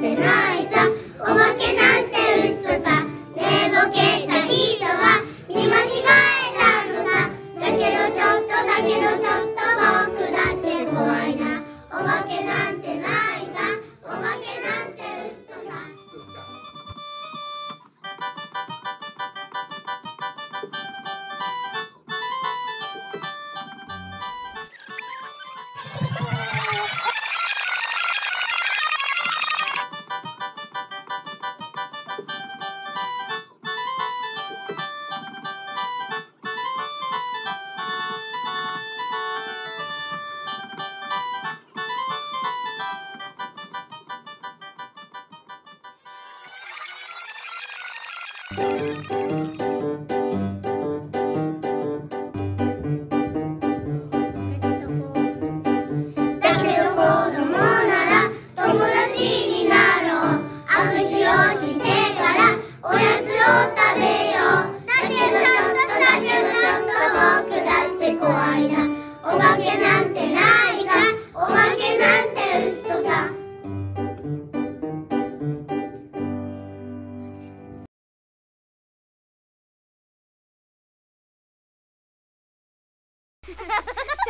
せないさ。おまけなけなんてないさ。おまけなんてうっとさ。ハハハハ